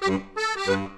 Boom. Boom.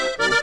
Thank you.